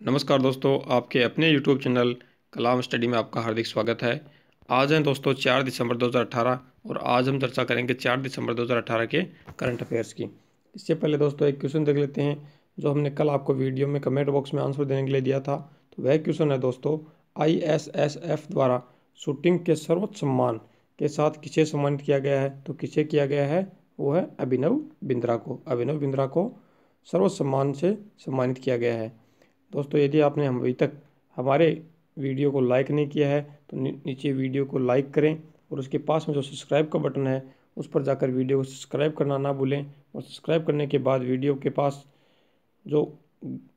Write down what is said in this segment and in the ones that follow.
नमस्कार दोस्तों, आपके अपने YouTube चैनल कलाम स्टडी में आपका हार्दिक स्वागत है। आज हैं दोस्तों चार दिसंबर 2018 और आज हम चर्चा करेंगे चार दिसंबर 2018 के करंट अफेयर्स की। इससे पहले दोस्तों एक क्वेश्चन देख लेते हैं, जो हमने कल आपको वीडियो में कमेंट बॉक्स में आंसर देने के लिए दिया था। तो वह क्वेश्चन है दोस्तों आई द्वारा शूटिंग के सर्वोच्च सम्मान के साथ किसे सम्मानित किया गया है? तो किसे किया गया है? वो है अभिनव बिंद्रा को। अभिनव बिंद्रा को सर्वोच्च सम्मान से सम्मानित किया गया है। दोस्तों, यदि आपने हम अभी तक हमारे वीडियो को लाइक नहीं किया है तो नीचे वीडियो को लाइक करें और उसके पास में जो सब्सक्राइब का बटन है, उस पर जाकर वीडियो को सब्सक्राइब करना ना भूलें और सब्सक्राइब करने के बाद वीडियो के पास जो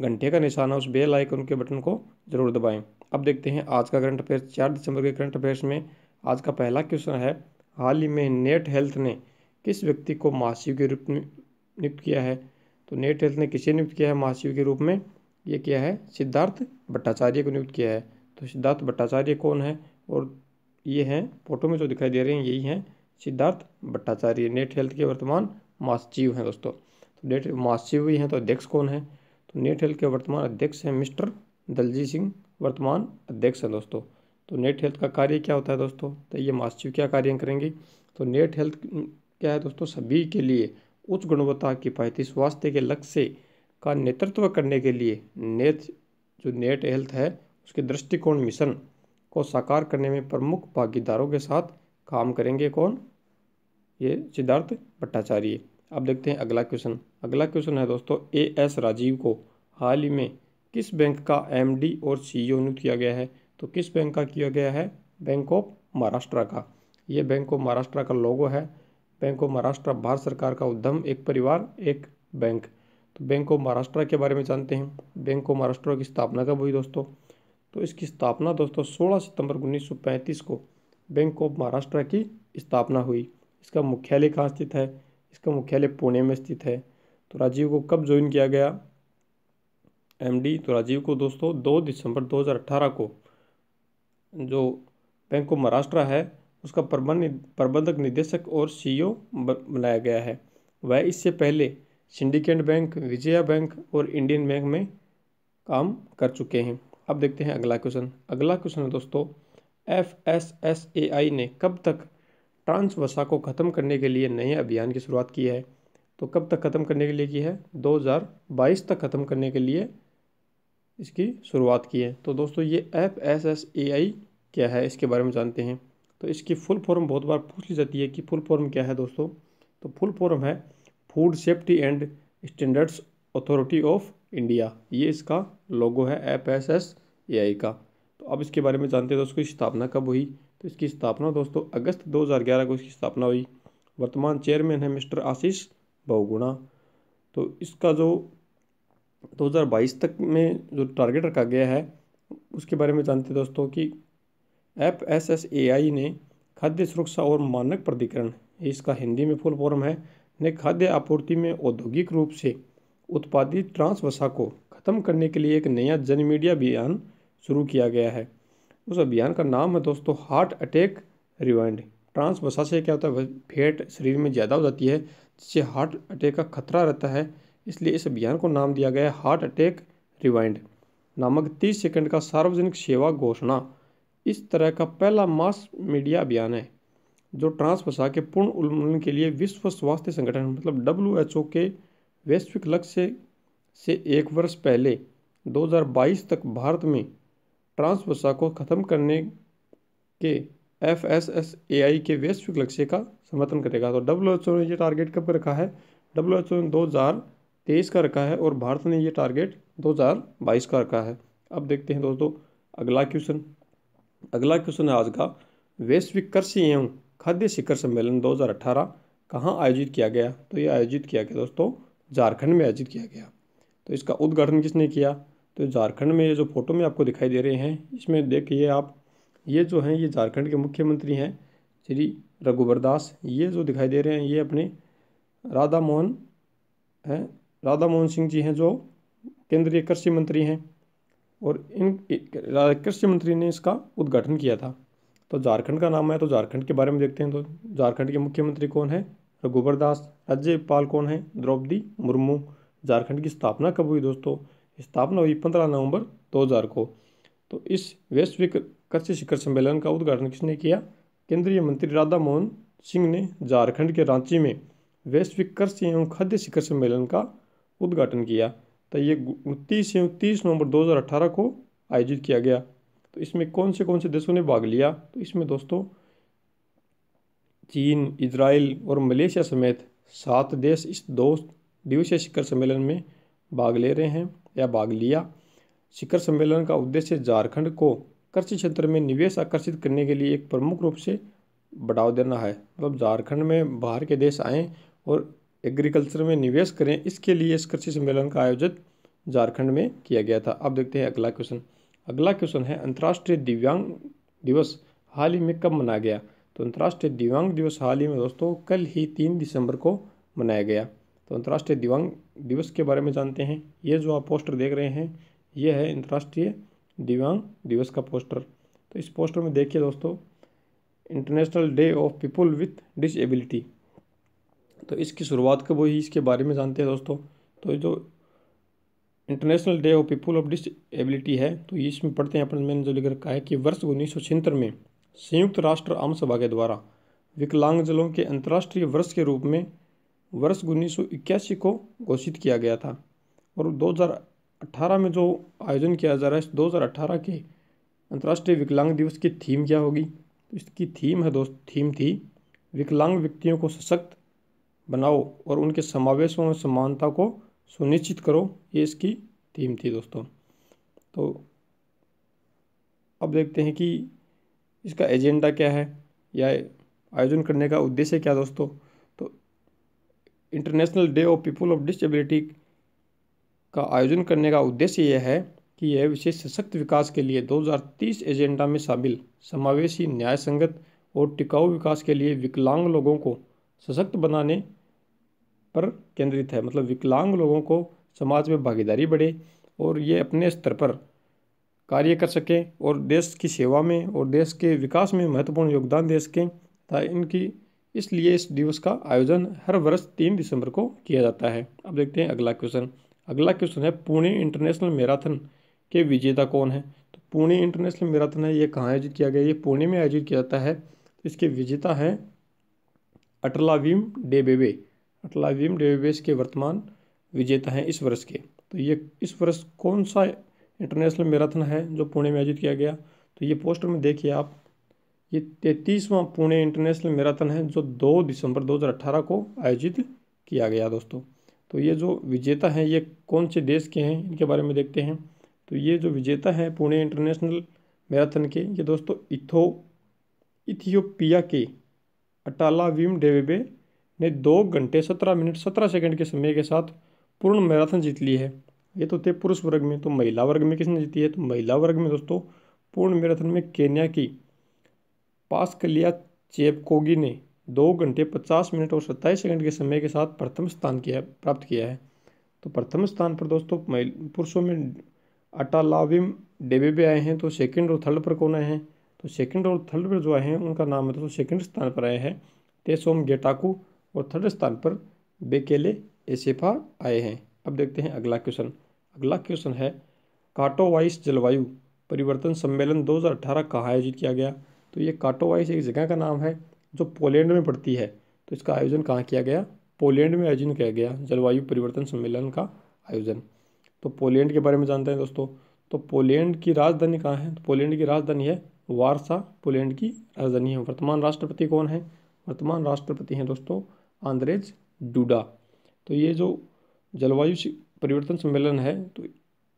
घंटे का निशान है, उस बेल आइकन के बटन को ज़रूर दबाएँ। अब देखते हैं आज का करंट अफेयर्स चार दिसंबर के करंट अफेयर्स में आज का पहला क्वेश्चन है, हाल ही में नेट हेल्थ ने किस व्यक्ति को महासचिव के रूप में नियुक्त किया है? तो नेट हेल्थ ने किसे नियुक्त किया है महासचिव के रूप में? ये क्या है? सिद्धार्थ भट्टाचार्य को नियुक्त किया है। तो सिद्धार्थ भट्टाचार्य कौन है? और ये हैं, फ़ोटो में जो दिखाई दे रहे हैं, यही हैं सिद्धार्थ भट्टाचार्य। नेट हेल्थ के वर्तमान महासचिव हैं दोस्तों। तो नेट महासचिव भी हैं तो अध्यक्ष कौन है? तो नेट हेल्थ के वर्तमान अध्यक्ष हैं मिस्टर दलजीत सिंह, वर्तमान अध्यक्ष हैं दोस्तों। तो नेट हेल्थ का कार्य क्या होता है दोस्तों? तो ये महासचिव क्या कार्य करेंगे? तो नेट हेल्थ क्या है दोस्तों? सभी के लिए उच्च गुणवत्ता, किफायती स्वास्थ्य के लक्ष्य से का नेतृत्व करने के लिए नेट जो नेट हेल्थ है, उसके दृष्टिकोण मिशन को साकार करने में प्रमुख भागीदारों के साथ काम करेंगे कौन? ये सिद्धार्थ भट्टाचार्य। अब देखते हैं अगला क्वेश्चन अगला क्वेश्चन है दोस्तों ए एस राजीव को हाल ही में किस बैंक का एमडी और सीईओ नियुक्त किया गया है? तो किस बैंक का किया गया है? बैंक ऑफ़ महाराष्ट्र का। ये बैंक ऑफ़ महाराष्ट्र का लोगो है। बैंक ऑफ़ महाराष्ट्र, भारत सरकार का उद्यम, एक परिवार, एक बैंक। तो बैंक ऑफ़ महाराष्ट्र के बारे में जानते हैं। बैंक ऑफ़ महाराष्ट्र की स्थापना कब हुई दोस्तों? तो इसकी स्थापना दोस्तों 16 सितंबर 1935 को बैंक ऑफ़ महाराष्ट्र की स्थापना हुई। इसका मुख्यालय कहाँ स्थित है? इसका मुख्यालय पुणे में स्थित है। तो राजीव को कब ज्वाइन किया गया? एमडी तो राजीव को दोस्तों 2 दिसंबर 2018 को। जो बैंक ऑफ़ महाराष्ट्र है, उसका प्रबंध प्रबंधक निदेशक और सीईओ बनाया गया है। वह इससे पहले सिंडिकेट बैंक, विजया बैंक और इंडियन बैंक में काम कर चुके हैं। अब देखते हैं अगला क्वेश्चन। अगला क्वेश्चन है दोस्तों F S S A I ने कब तक ट्रांस वसा को ख़त्म करने के लिए नए अभियान की शुरुआत की है? तो कब तक ख़त्म करने के लिए की है? 2022 तक ख़त्म करने के लिए इसकी शुरुआत की है। तो दोस्तों, ये F S S A I क्या है, इसके बारे में जानते हैं। तो इसकी फुल फॉर्म बहुत बार पूछ ली जाती है कि फुल फॉर्म क्या है दोस्तों? तो फुल फॉर्म है Food Safety and Standards Authority of India. ये इसका लोगो है, F S S A I का। तो अब इसके बारे में जानते हैं दोस्तों, इसकी स्थापना कब हुई? तो इसकी स्थापना दोस्तों, अगस्त 2011 को इसकी स्थापना हुई। वर्तमान चेयरमैन है मिस्टर आशीष बहुगुणा। तो इसका जो 2022 तक में जो टारगेट रखा गया है, उसके बारे में जानते हैं दोस्तों कि F S S A I ने खाद्य सुरक्षा और मानक प्राधिकरण इसका हिंदी में फुल फॉर्म है ने खाद्य आपूर्ति में औद्योगिक रूप से उत्पादित ट्रांस वसा को खत्म करने के लिए एक नया जन मीडिया अभियान शुरू किया गया है। उस अभियान का नाम है दोस्तों हार्ट अटैक रिवाइंड ट्रांस वसा से क्या होता है? फैट शरीर में ज़्यादा हो जाती है, जिससे हार्ट अटैक का खतरा रहता है। इसलिए इस अभियान को नाम दिया गया है हार्ट अटैक रिवाइंड नामक तीस सेकंड का सार्वजनिक सेवा घोषणा इस तरह का पहला मास मीडिया अभियान है। जो ट्रांस भाषा के पूर्ण उन्मूलन के लिए विश्व स्वास्थ्य संगठन मतलब डब्ल्यूएचओ के वैश्विक लक्ष्य से एक वर्ष पहले 2022 तक भारत में ट्रांस भाषा को ख़त्म करने के F S S A I के वैश्विक लक्ष्य का समर्थन करेगा। तो डब्ल्यू ने ये टारगेट कब रखा है? डब्ल्यू ने दो हज़ार तेईस का रखा है और भारत ने ये टारगेट 2022 का रखा है। अब देखते हैं दोस्तों, अगला क्वेश्चन अगला क्वेश्चन है आज का। वैश्विक कृषि एवं खाद्य शिखर सम्मेलन 2018 कहाँ आयोजित किया गया? तो ये आयोजित किया गया दोस्तों, झारखंड में आयोजित किया गया। तो इसका उद्घाटन किसने किया? तो झारखंड में ये जो फ़ोटो में आपको दिखाई दे रहे हैं, इसमें देखिए आप, ये जो हैं, ये झारखंड के मुख्यमंत्री हैं, श्री रघुवर दास। ये जो दिखाई दे रहे हैं, ये अपने राधा मोहन, हैं, राधा मोहन सिंह जी हैं जो केंद्रीय कृषि मंत्री हैं। और इन कृषि मंत्री ने इसका उद्घाटन किया था। तो झारखंड का नाम है तो झारखंड के बारे में देखते हैं तो झारखंड के मुख्यमंत्री कौन है? रघुबर दास, राज्यपाल कौन है? द्रौपदी मुर्मू। झारखंड की स्थापना कब हुई दोस्तों? स्थापना हुई पंद्रह नवंबर 2000 को। तो इस वैश्विक कृषि शिखर सम्मेलन का उद्घाटन किसने किया? केंद्रीय मंत्री राधा मोहन सिंह ने झारखंड के रांची में वैश्विक कृषि एवं खाद्य शिखर सम्मेलन का उद्घाटन किया। तो ये उनतीस एवं तीस नवंबर 2018 को आयोजित किया गया। तो इसमें कौन से कौन से देशों ने भाग लिया? तो इसमें दोस्तों, चीन इसराइल और मलेशिया समेत सात देश इस दो दिवसीय शिखर सम्मेलन में भाग ले रहे हैं या भाग लिया। शिखर सम्मेलन का उद्देश्य झारखंड को कृषि क्षेत्र में निवेश आकर्षित करने के लिए एक प्रमुख रूप से बढ़ावा देना है। मतलब झारखंड में बाहर के देश आएँ और एग्रीकल्चर में निवेश करें, इसके लिए इस कृषि सम्मेलन का आयोजन झारखंड में किया गया था। अब देखते हैं अगला क्वेश्चन अगला क्वेश्चन है, अंतर्राष्ट्रीय दिव्यांग दिवस हाल ही में कब मनाया गया? तो अंतर्राष्ट्रीय दिव्यांग दिवस हाल ही में दोस्तों, कल ही तीन दिसंबर को मनाया गया। तो अंतर्राष्ट्रीय दिव्यांग दिवस के बारे में जानते हैं। ये जो आप पोस्टर देख रहे हैं, ये है अंतर्राष्ट्रीय दिव्यांग दिवस का पोस्टर तो इस पोस्टर में देखिए दोस्तों International Day of People with Disability तो इसकी शुरुआत कब हुई, इसके बारे में जानते हैं दोस्तों। तो जो International Day of People of Disability है। तो इसमें पढ़ते हैं अपन, मैंने जो लिख रखा है कि वर्ष उन्नीस में संयुक्त राष्ट्र आम सभा के द्वारा विकलांगजनों के अंतर्राष्ट्रीय वर्ष के रूप में वर्ष उन्नीस सौ इक्यासी को घोषित किया गया था। और 2018 में जो आयोजन किया जा रहा है दो हज़ार अठारह के अंतर्राष्ट्रीय विकलांग दिवस की थीम क्या होगी? तो इसकी थीम है दोस्त, थीम थी विकलांग व्यक्तियों को सशक्त बनाओ और उनके समावेशों में समानता को सुनिश्चित करो ये इसकी थीम थी दोस्तों। तो अब देखते हैं कि इसका एजेंडा क्या है या आयोजन करने का उद्देश्य क्या दोस्तों। तो International Day of People of Disability का आयोजन करने का उद्देश्य यह है कि यह विशेष सशक्त विकास के लिए 2030 एजेंडा में शामिल समावेशी न्याय संगत और टिकाऊ विकास के लिए विकलांग लोगों को सशक्त बनाने पर केंद्रित है। मतलब विकलांग लोगों को समाज में भागीदारी बढ़े और ये अपने स्तर पर कार्य कर सकें और देश की सेवा में और देश के विकास में महत्वपूर्ण योगदान दे सकें तथा इनकी, इसलिए इस दिवस का आयोजन हर वर्ष तीन दिसंबर को किया जाता है। अब देखते हैं अगला क्वेश्चन। अगला क्वेश्चन है, पुणे इंटरनेशनल मैराथन के विजेता कौन है? तो पुणे इंटरनेशनल मैराथन है, ये कहाँ आयोजित किया गया ये पुणे में आयोजित किया जाता है। इसके विजेता हैं अटलावीम डेबेबे। अटलावीम डेबेबे के वर्तमान विजेता हैं इस वर्ष के। तो ये इस वर्ष कौन सा इंटरनेशनल मैराथन है जो पुणे में आयोजित किया गया? तो ये पोस्टर में देखिए आप। ये तैतीसवां पुणे इंटरनेशनल मैराथन है जो दो दिसंबर 2018 को आयोजित किया गया दोस्तों। तो ये जो विजेता हैं ये कौन से देश के हैं, इनके बारे में देखते हैं। तो ये जो विजेता हैं पुणे इंटरनेशनल मैराथन के, ये दोस्तों इथो इथियोपिया के अटाला विम डेवेबे ने दो घंटे सत्रह मिनट सत्रह सेकंड के समय के साथ पूर्ण मैराथन जीत ली है। ये तो थे पुरुष वर्ग में तो महिला वर्ग में किसने जीती है? तो महिला वर्ग में दोस्तों, पूर्ण मैराथन में केन्या की पास कलिया चेपकोगी ने दो घंटे पचास मिनट और सत्ताईस सेकंड के समय के साथ प्रथम स्थान किया, प्राप्त किया है। तो प्रथम स्थान पर दोस्तों पुरुषों में अटालाविम डेबेबे आए हैं तो सेकंड और थर्ड पर कौन आए हैं? तो सेकंड और थर्ड पर जो आए हैं, उनका नाम है दोस्तों, सेकंड स्थान पर आए हैं तेसोम गेटाकू और थर्ड स्थान पर बेकेले एसेफा आए हैं। अब देखते हैं अगला क्वेश्चन अगला क्वेश्चन है, काटोवाइस जलवायु परिवर्तन सम्मेलन 2018 कहाँ आयोजित किया गया? तो ये काटोवाइस एक जगह का नाम है जो पोलैंड में पड़ती है। तो इसका आयोजन कहाँ किया गया? पोलैंड में आयोजन किया गया जलवायु परिवर्तन सम्मेलन का आयोजन। तो पोलैंड के बारे में जानते हैं दोस्तों। तो पोलैंड की राजधानी कहाँ है? तो पोलैंड की राजधानी है वारसा। पोलैंड की राजधानी है। वर्तमान राष्ट्रपति कौन है? वर्तमान राष्ट्रपति हैं दोस्तों आंद्रेज डूडा। तो ये जो जलवायु परिवर्तन सम्मेलन है तो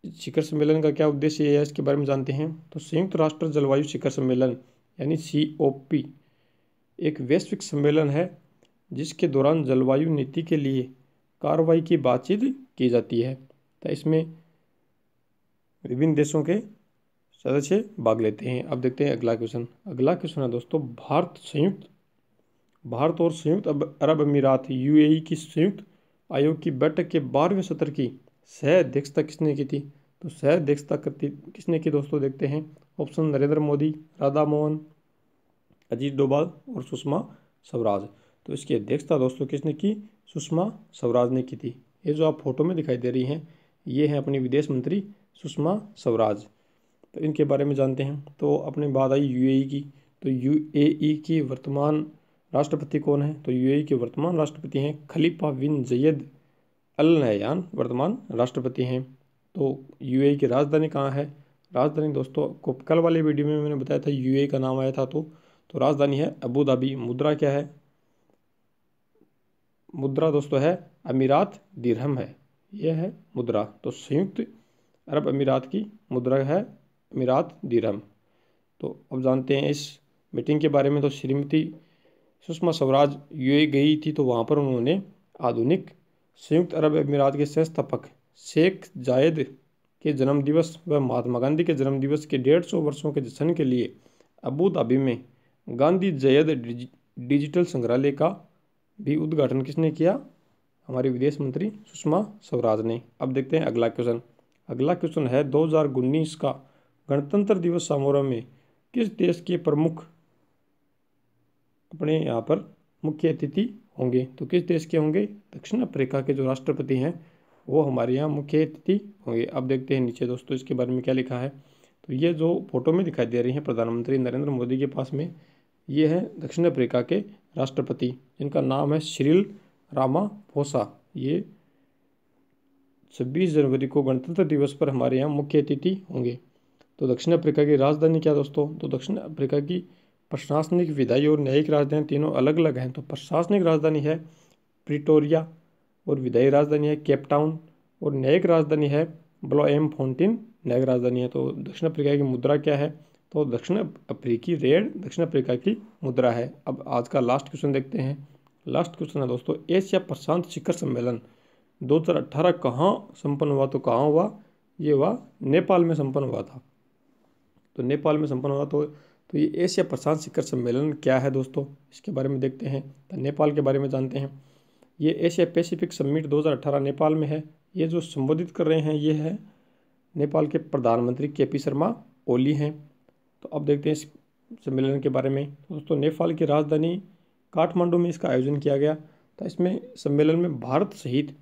शिखर सम्मेलन का क्या उद्देश्य है, इसके बारे में जानते हैं। तो संयुक्त राष्ट्र जलवायु शिखर सम्मेलन, यानी सी ओ पी एक वैश्विक सम्मेलन है, जिसके दौरान जलवायु नीति के लिए कार्रवाई की बातचीत की जाती है। तो इसमें विभिन्न देशों के सदस्य भाग लेते हैं। अब देखते हैं अगला क्वेश्चन अगला क्वेश्चन है दोस्तों, भारत संयुक्त भारत और संयुक्त अरब अमीरात यूएई की संयुक्त आयोग की बैठक के बारहवें सत्र की सह अध्यक्षता किसने की थी? तो सह अध्यक्षता करती, किसने की दोस्तों देखते हैं। ऑप्शन नरेंद्र मोदी, राधा मोहन, अजीत डोभाल और सुषमा स्वराज। तो इसकी अध्यक्षता दोस्तों किसने की? सुषमा स्वराज ने की थी। ये जो आप फ़ोटो में दिखाई दे रही हैं, ये हैं अपनी विदेश मंत्री सुषमा स्वराज। तो इनके बारे में जानते हैं। तो अपनी बात आई यूएई की। तो यूएई की वर्तमान राष्ट्रपति कौन है? तो यूएई के वर्तमान राष्ट्रपति हैं खलीफा बिन जयद अल नयान वर्तमान राष्ट्रपति हैं। तो यूएई की राजधानी कहाँ है? राजधानी दोस्तों, को कल वाले वीडियो में मैंने बताया था, यूएई का नाम आया था तो। तो राजधानी है अबू धाबी। मुद्रा क्या है? मुद्रा दोस्तों है अमीरात दिरहम है। यह है मुद्रा। तो संयुक्त अरब अमीरात की मुद्रा है अमीरात दिरहम। तो अब जानते हैं इस मीटिंग के बारे में। तो श्रीमती सुषमा स्वराज यूए गई थी तो वहाँ पर उन्होंने आधुनिक संयुक्त अरब अमीरात के संस्थापक शेख जायद के जन्मदिवस व महात्मा गांधी के जन्मदिवस के डेढ़ सौ वर्षों के जश्न के लिए अबू धाबी में गांधी जयद डिजिटल संग्रहालय का भी उद्घाटन किसने किया? हमारे विदेश मंत्री सुषमा स्वराज ने। अब देखते हैं अगला क्वेश्चन अगला क्वेश्चन है दो हज़ार उन्नीस का गणतंत्र दिवस समारोह में किस देश के प्रमुख अपने यहाँ पर मुख्य अतिथि होंगे। तो किस देश के होंगे? दक्षिण अफ्रीका के जो राष्ट्रपति हैं, वो हमारे यहाँ मुख्य अतिथि होंगे। अब देखते हैं नीचे दोस्तों, इसके बारे में क्या लिखा है। तो ये जो फ़ोटो में दिखाई दे रही है प्रधानमंत्री नरेंद्र मोदी के पास में, ये है दक्षिण अफ्रीका के राष्ट्रपति, जिनका नाम है श्रील रामा फोसा ये छब्बीस जनवरी को गणतंत्र दिवस पर हमारे यहाँ मुख्य अतिथि होंगे। तो दक्षिण अफ्रीका की राजधानी क्या दोस्तों? तो दक्षिण अफ्रीका की प्रशासनिक विधायी और न्यायिक राजधानी तीनों अलग अलग हैं तो प्रशासनिक राजधानी है प्रिटोरिया और विधायी राजधानी है केपटाउन और न्यायिक राजधानी है ब्लो एम फाउंटेन न्यायिक राजधानी है। तो दक्षिण अफ्रीका की मुद्रा क्या है? तो दक्षिण अफ्रीकी रेड दक्षिण अफ्रीका की मुद्रा है। अब आज का लास्ट क्वेश्चन देखते हैं। लास्ट क्वेश्चन है दोस्तों, एशिया प्रशांत शिखर सम्मेलन 2018 कहाँ संपन्न हुआ? तो कहाँ हुआ? ये हुआ नेपाल में संपन्न हुआ था। तो नेपाल में संपन्न हुआ तो तो ये एशिया प्रशांत शिखर सम्मेलन क्या है दोस्तों? इसके बारे में देखते हैं तो नेपाल के बारे में जानते हैं। ये एशिया पैसिफिक समिट 2018 नेपाल में है। ये जो संबोधित कर रहे हैं, ये है नेपाल के प्रधानमंत्री के पी शर्मा, ओली हैं। तो अब देखते हैं इस सम्मेलन के बारे में। दोस्तों, नेपाल की राजधानी काठमांडू में इसका आयोजन किया गया। तो इसमें सम्मेलन में भारत सहित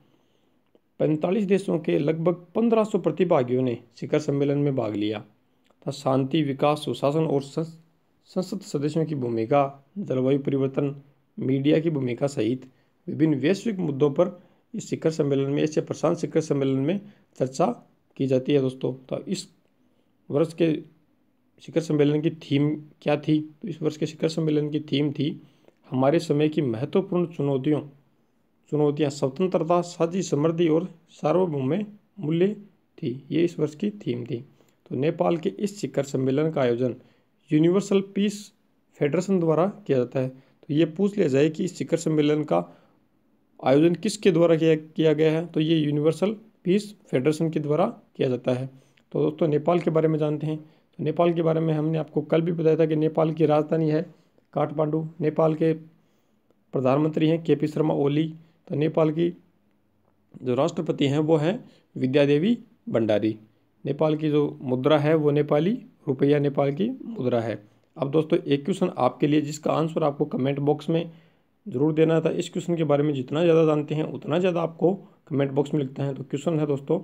पैंतालीस देशों के लगभग पंद्रह सौ प्रतिभागियों ने शिखर सम्मेलन में भाग लिया। तथा शांति, विकास, सुशासन और संसद सदस्यों की भूमिका, जलवायु परिवर्तन, मीडिया की भूमिका सहित विभिन्न वैश्विक मुद्दों पर इस शिखर सम्मेलन में एशिया प्रशांत शिखर सम्मेलन में चर्चा की जाती है दोस्तों। तो इस वर्ष के शिखर सम्मेलन की थीम क्या थी? तो इस वर्ष के शिखर सम्मेलन की थीम थी हमारे समय की महत्वपूर्ण चुनौतियों, चुनौतियाँ स्वतंत्रता, साझी समृद्धि और सार्वभौम मूल्य थी। ये इस वर्ष की थीम थी। तो नेपाल के इस शिखर सम्मेलन का आयोजन यूनिवर्सल पीस फेडरेशन द्वारा किया जाता है। तो ये पूछ लिया जाए कि इस शिखर सम्मेलन का आयोजन किसके द्वारा किया किया गया है? तो ये यूनिवर्सल पीस फेडरेशन के द्वारा किया जाता है। तो दोस्तों, नेपाल के बारे में जानते हैं। तो नेपाल के बारे में हमने आपको कल भी बताया था कि नेपाल की राजधानी है काठमांडू। नेपाल के प्रधानमंत्री हैं के पी शर्मा ओली। तो नेपाल की जो राष्ट्रपति हैं वो हैं विद्या देवी भंडारी। नेपाल की जो मुद्रा है वो नेपाली रुपया नेपाल की मुद्रा है। अब दोस्तों, एक क्वेश्चन आपके लिए, जिसका आंसर आपको कमेंट बॉक्स में ज़रूर देना था। इस क्वेश्चन के बारे में जितना ज़्यादा जानते हैं, उतना ज़्यादा आपको कमेंट बॉक्स में लिखते हैं। तो क्वेश्चन है दोस्तों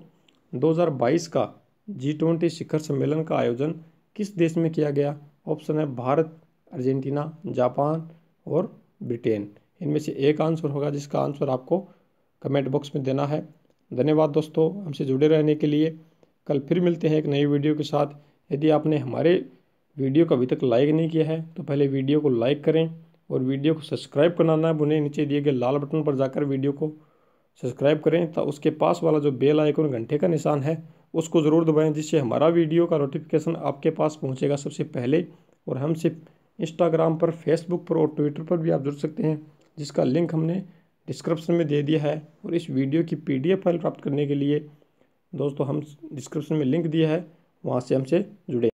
2022 का जी ट्वेंटी शिखर सम्मेलन का आयोजन किस देश में किया गया? ऑप्शन है भारत, अर्जेंटीना, जापान और ब्रिटेन। इनमें से एक आंसर होगा, जिसका आंसर आपको कमेंट बॉक्स में देना है। धन्यवाद दोस्तों, हमसे जुड़े रहने के लिए। कल फिर मिलते हैं एक नई वीडियो के साथ। यदि आपने हमारे वीडियो को अभी तक लाइक नहीं किया है तो पहले वीडियो को लाइक करें और वीडियो को सब्सक्राइब करना ना भूलें। नीचे दिए गए लाल बटन पर जाकर वीडियो को सब्सक्राइब करें तो उसके पास वाला जो बेल आइकन घंटे का निशान है, उसको ज़रूर दबाएँ, जिससे हमारा वीडियो का नोटिफिकेशन आपके पास पहुंचेगा सबसे पहले। और हम सिर्फ़ इंस्टाग्राम पर फेसबुक पर और ट्विटर पर भी आप जुड़ सकते हैं, जिसका लिंक हमने डिस्क्रिप्शन में दे दिया है। और इस वीडियो की पीडीएफ फ़ाइल प्राप्त करने के लिए दोस्तों हम डिस्क्रिप्शन में लिंक दिया है वहाँ से हमसे जुड़े।